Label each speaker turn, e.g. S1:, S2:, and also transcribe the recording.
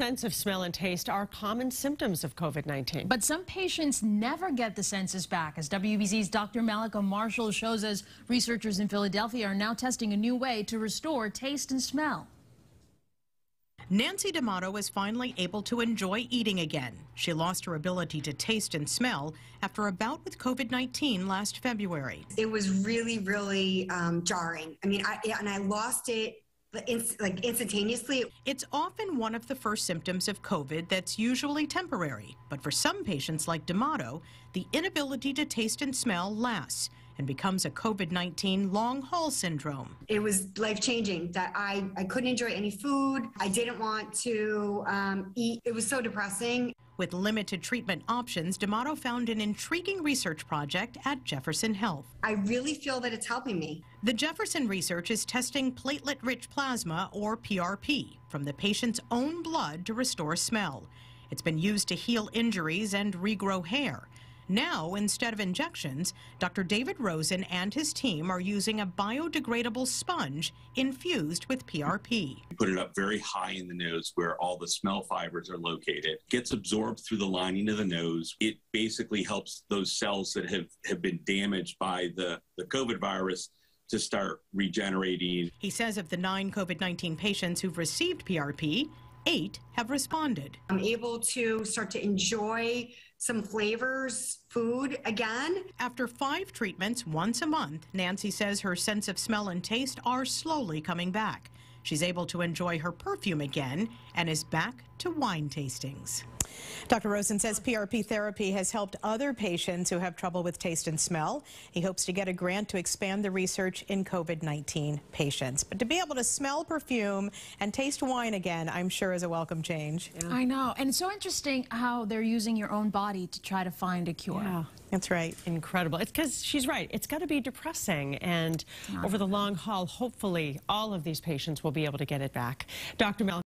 S1: sense of smell and taste are common symptoms of COVID-19.
S2: But some patients never get the senses back. As WBZ's Dr. Mallika Marshall shows us, researchers in Philadelphia are now testing a new way to restore taste and smell.
S3: Nancy D'Amato is finally able to enjoy eating again. She lost her ability to taste and smell after a bout with COVID-19 last February.
S4: It was really, really um, jarring. I mean, I, and I lost it like instantaneously.
S3: It's often one of the first symptoms of COVID that's usually temporary. But for some patients like D'Amato, the inability to taste and smell lasts and becomes a COVID 19 long haul syndrome.
S4: It was life changing that I, I couldn't enjoy any food. I didn't want to um, eat. It was so depressing.
S3: With limited treatment options, D'Amato found an intriguing research project at Jefferson Health.
S4: I really feel that it's helping me.
S3: The Jefferson research is testing platelet rich plasma, or PRP, from the patient's own blood to restore smell. It's been used to heal injuries and regrow hair. Now, instead of injections, Dr. David Rosen and his team are using a biodegradable sponge infused with PRP.
S5: Put it up very high in the nose where all the smell fibers are located. Gets absorbed through the lining of the nose. It basically helps those cells that have, have been damaged by the, the COVID virus to start regenerating.
S3: He says of the nine COVID 19 patients who've received PRP, eight have responded.
S4: I'm able to start to enjoy some flavors, food again.
S3: After five treatments once a month, Nancy says her sense of smell and taste are slowly coming back. She's able to enjoy her perfume again and is back to wine tastings. Dr. Rosen says PRP therapy has helped other patients who have trouble with taste and smell. He hopes to get a grant to expand the research in COVID-19 patients. But to be able to smell perfume and taste wine again, I'm sure is a welcome change.
S2: Yeah. I know. And it's so interesting how they're using your own body to try to find a cure.
S1: Yeah.
S3: That's right.
S1: Incredible. It's because she's right. It's got to be depressing. And over the long haul, hopefully, all of these patients will be able to get it back. Dr. Mel